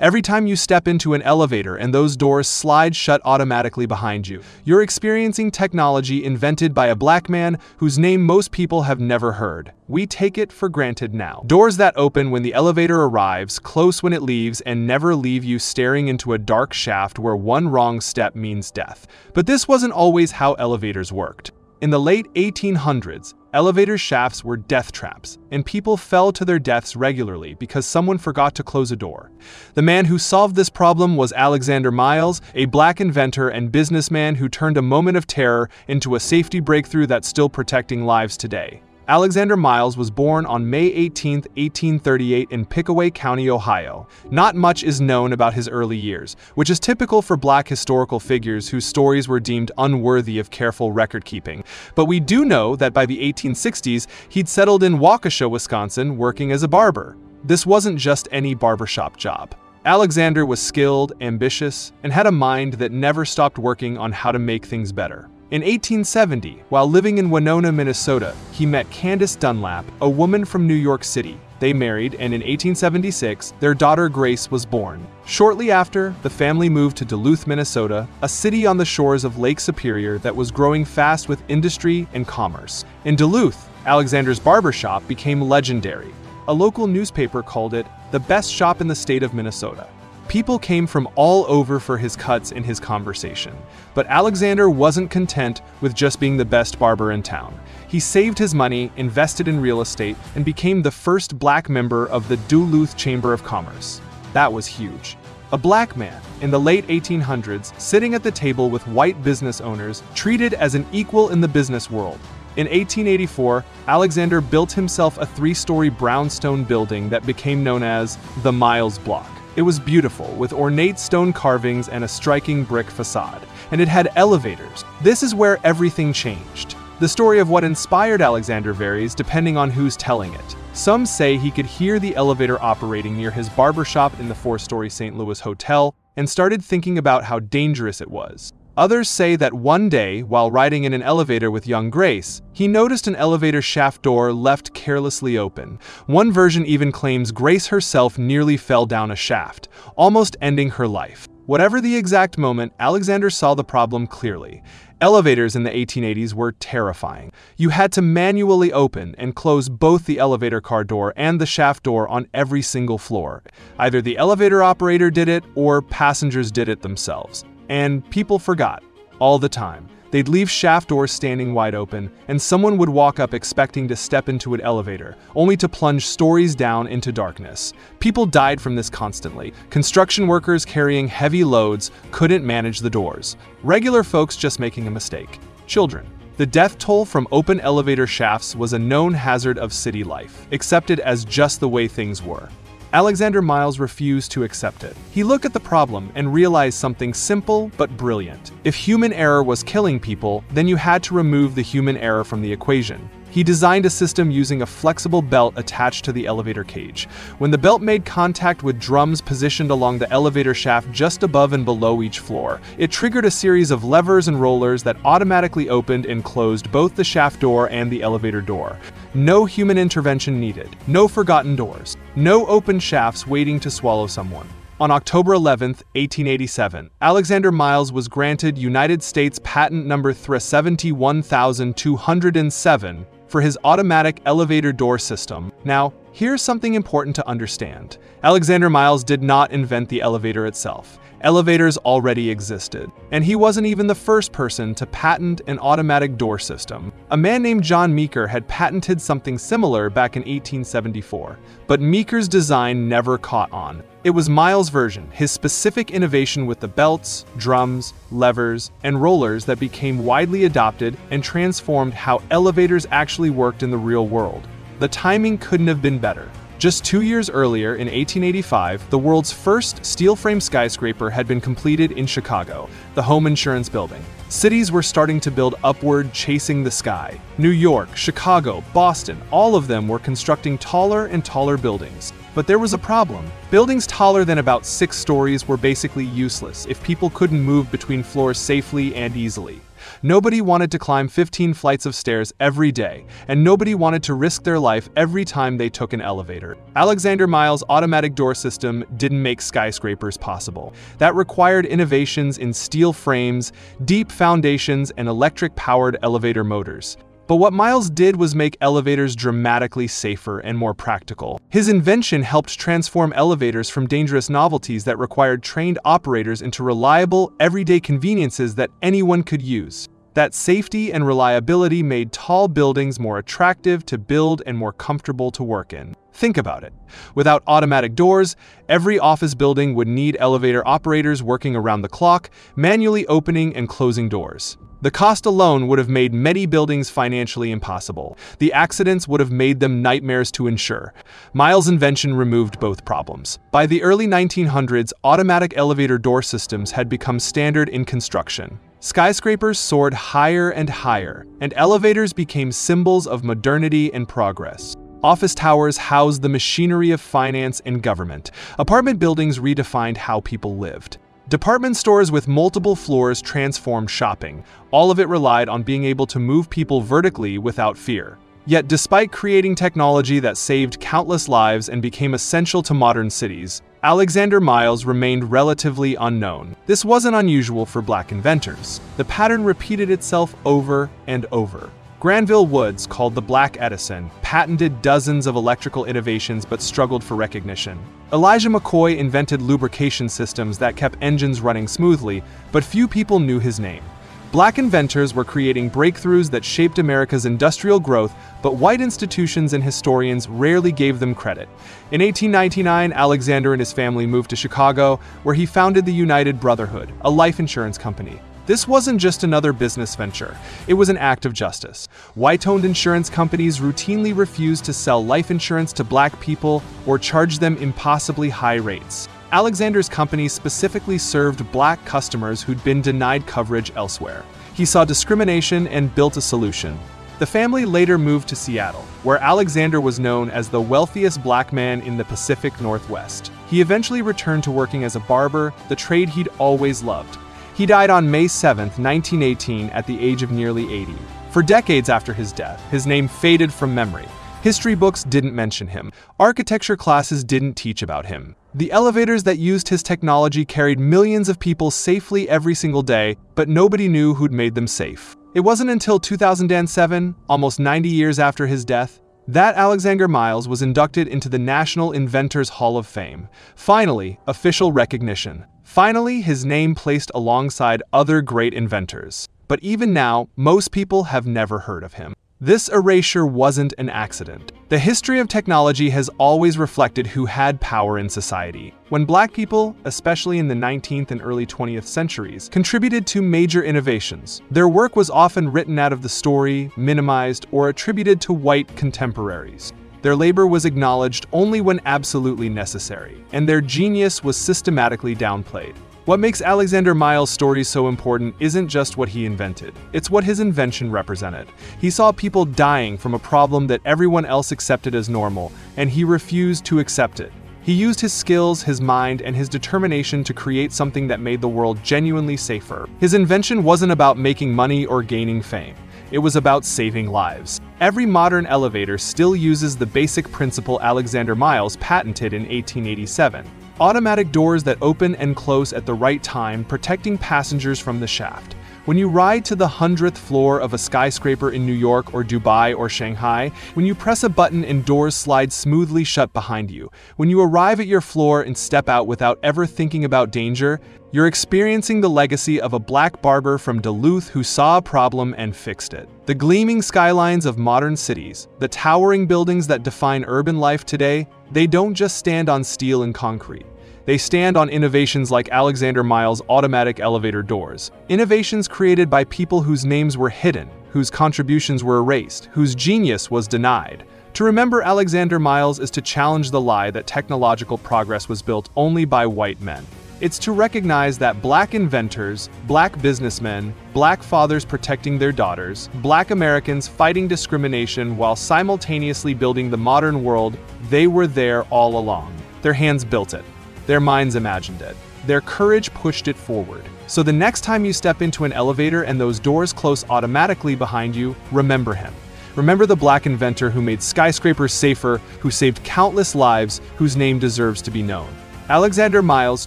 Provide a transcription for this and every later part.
Every time you step into an elevator and those doors slide shut automatically behind you, you're experiencing technology invented by a black man whose name most people have never heard. We take it for granted now. Doors that open when the elevator arrives, close when it leaves, and never leave you staring into a dark shaft where one wrong step means death. But this wasn't always how elevators worked. In the late 1800s, elevator shafts were death traps, and people fell to their deaths regularly because someone forgot to close a door. The man who solved this problem was Alexander Miles, a black inventor and businessman who turned a moment of terror into a safety breakthrough that's still protecting lives today. Alexander Miles was born on May 18, 1838 in Pickaway County, Ohio. Not much is known about his early years, which is typical for black historical figures whose stories were deemed unworthy of careful record-keeping. But we do know that by the 1860s, he'd settled in Waukesha, Wisconsin, working as a barber. This wasn't just any barbershop job. Alexander was skilled, ambitious, and had a mind that never stopped working on how to make things better. In 1870, while living in Winona, Minnesota, he met Candace Dunlap, a woman from New York City. They married, and in 1876, their daughter Grace was born. Shortly after, the family moved to Duluth, Minnesota, a city on the shores of Lake Superior that was growing fast with industry and commerce. In Duluth, Alexander's barbershop became legendary. A local newspaper called it the best shop in the state of Minnesota. People came from all over for his cuts and his conversation. But Alexander wasn't content with just being the best barber in town. He saved his money, invested in real estate, and became the first black member of the Duluth Chamber of Commerce. That was huge. A black man, in the late 1800s, sitting at the table with white business owners, treated as an equal in the business world. In 1884, Alexander built himself a three-story brownstone building that became known as the Miles Block. It was beautiful, with ornate stone carvings and a striking brick facade, and it had elevators. This is where everything changed. The story of what inspired Alexander varies depending on who's telling it. Some say he could hear the elevator operating near his barbershop in the four-story St. Louis Hotel and started thinking about how dangerous it was. Others say that one day, while riding in an elevator with young Grace, he noticed an elevator shaft door left carelessly open. One version even claims Grace herself nearly fell down a shaft, almost ending her life. Whatever the exact moment, Alexander saw the problem clearly. Elevators in the 1880s were terrifying. You had to manually open and close both the elevator car door and the shaft door on every single floor. Either the elevator operator did it or passengers did it themselves. And people forgot, all the time. They'd leave shaft doors standing wide open, and someone would walk up expecting to step into an elevator, only to plunge stories down into darkness. People died from this constantly. Construction workers carrying heavy loads couldn't manage the doors. Regular folks just making a mistake. Children. The death toll from open elevator shafts was a known hazard of city life, accepted as just the way things were. Alexander Miles refused to accept it. He looked at the problem and realized something simple but brilliant. If human error was killing people, then you had to remove the human error from the equation. He designed a system using a flexible belt attached to the elevator cage. When the belt made contact with drums positioned along the elevator shaft just above and below each floor, it triggered a series of levers and rollers that automatically opened and closed both the shaft door and the elevator door. No human intervention needed, no forgotten doors, no open shafts waiting to swallow someone. On October 11, 1887, Alexander Miles was granted United States Patent Number 371207 for his automatic elevator door system. Now, here's something important to understand. Alexander Miles did not invent the elevator itself. Elevators already existed, and he wasn't even the first person to patent an automatic door system. A man named John Meeker had patented something similar back in 1874, but Meeker's design never caught on. It was Miles' version, his specific innovation with the belts, drums, levers, and rollers that became widely adopted and transformed how elevators actually worked in the real world. The timing couldn't have been better. Just two years earlier, in 1885, the world's first steel frame skyscraper had been completed in Chicago, the Home Insurance Building. Cities were starting to build upward, chasing the sky. New York, Chicago, Boston, all of them were constructing taller and taller buildings. But there was a problem. Buildings taller than about six stories were basically useless if people couldn't move between floors safely and easily. Nobody wanted to climb 15 flights of stairs every day, and nobody wanted to risk their life every time they took an elevator. Alexander Miles' automatic door system didn't make skyscrapers possible. That required innovations in steel frames, deep foundations, and electric-powered elevator motors. But what Miles did was make elevators dramatically safer and more practical. His invention helped transform elevators from dangerous novelties that required trained operators into reliable, everyday conveniences that anyone could use. That safety and reliability made tall buildings more attractive to build and more comfortable to work in. Think about it. Without automatic doors, every office building would need elevator operators working around the clock, manually opening and closing doors. The cost alone would have made many buildings financially impossible. The accidents would have made them nightmares to insure. Miles' invention removed both problems. By the early 1900s, automatic elevator door systems had become standard in construction. Skyscrapers soared higher and higher, and elevators became symbols of modernity and progress. Office towers housed the machinery of finance and government. Apartment buildings redefined how people lived. Department stores with multiple floors transformed shopping. All of it relied on being able to move people vertically without fear. Yet despite creating technology that saved countless lives and became essential to modern cities, Alexander Miles remained relatively unknown. This wasn't unusual for black inventors. The pattern repeated itself over and over. Granville Woods, called the Black Edison, patented dozens of electrical innovations but struggled for recognition. Elijah McCoy invented lubrication systems that kept engines running smoothly, but few people knew his name. Black inventors were creating breakthroughs that shaped America's industrial growth, but white institutions and historians rarely gave them credit. In 1899, Alexander and his family moved to Chicago, where he founded the United Brotherhood, a life insurance company. This wasn't just another business venture, it was an act of justice. White-owned insurance companies routinely refused to sell life insurance to black people or charge them impossibly high rates. Alexander's company specifically served black customers who'd been denied coverage elsewhere. He saw discrimination and built a solution. The family later moved to Seattle, where Alexander was known as the wealthiest black man in the Pacific Northwest. He eventually returned to working as a barber, the trade he'd always loved. He died on May 7, 1918, at the age of nearly 80. For decades after his death, his name faded from memory. History books didn't mention him. Architecture classes didn't teach about him. The elevators that used his technology carried millions of people safely every single day, but nobody knew who'd made them safe. It wasn't until 2007, almost 90 years after his death, that Alexander Miles was inducted into the National Inventors Hall of Fame. Finally, official recognition. Finally, his name placed alongside other great inventors. But even now, most people have never heard of him. This erasure wasn't an accident. The history of technology has always reflected who had power in society. When black people, especially in the 19th and early 20th centuries, contributed to major innovations, their work was often written out of the story, minimized, or attributed to white contemporaries. Their labor was acknowledged only when absolutely necessary, and their genius was systematically downplayed. What makes Alexander Miles' story so important isn't just what he invented, it's what his invention represented. He saw people dying from a problem that everyone else accepted as normal, and he refused to accept it. He used his skills, his mind, and his determination to create something that made the world genuinely safer. His invention wasn't about making money or gaining fame. It was about saving lives. Every modern elevator still uses the basic principle Alexander Miles patented in 1887. Automatic doors that open and close at the right time, protecting passengers from the shaft. When you ride to the 100th floor of a skyscraper in New York or Dubai or Shanghai, when you press a button and doors slide smoothly shut behind you, when you arrive at your floor and step out without ever thinking about danger, you're experiencing the legacy of a black barber from Duluth who saw a problem and fixed it. The gleaming skylines of modern cities, the towering buildings that define urban life today, they don't just stand on steel and concrete. They stand on innovations like Alexander Miles' automatic elevator doors. Innovations created by people whose names were hidden, whose contributions were erased, whose genius was denied. To remember Alexander Miles is to challenge the lie that technological progress was built only by white men. It's to recognize that black inventors, black businessmen, black fathers protecting their daughters, black Americans fighting discrimination while simultaneously building the modern world, they were there all along. Their hands built it. Their minds imagined it. Their courage pushed it forward. So the next time you step into an elevator and those doors close automatically behind you, remember him. Remember the black inventor who made skyscrapers safer, who saved countless lives, whose name deserves to be known. Alexander Miles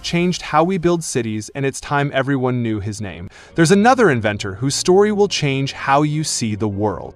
changed how we build cities, and it's time everyone knew his name. There's another inventor whose story will change how you see the world.